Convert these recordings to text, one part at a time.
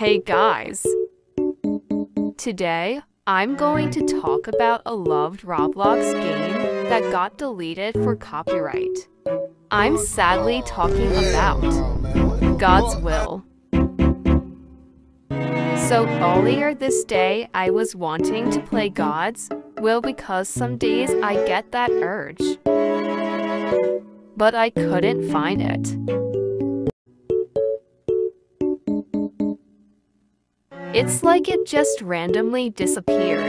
Hey guys! Today, I'm going to talk about a loved Roblox game that got deleted for copyright. I'm sadly talking about God's Will. So earlier this day, I was wanting to play God's Will because some days I get that urge. But I couldn't find it. It's like it just randomly disappeared.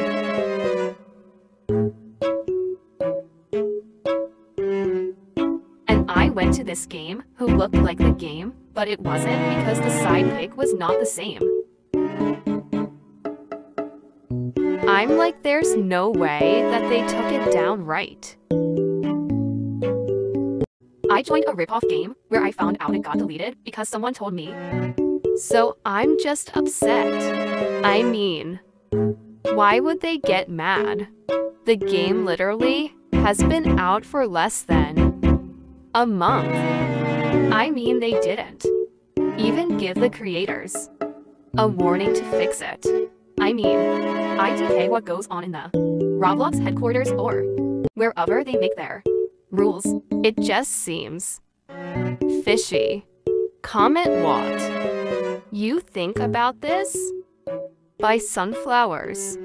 And I went to this game who looked like the game, but it wasn't because the side pick was not the same. I'm like, there's no way that they took it down right. I joined a ripoff game where I found out it got deleted because someone told me. So I'm just upset. I mean, why would they get mad? The game literally has been out for less than a month. I mean, they didn't even give the creators a warning to fix it. I mean, IDK what goes on in the Roblox headquarters or wherever they make their rules. It just seems fishy. Comment what you think about this? By Sunflowers.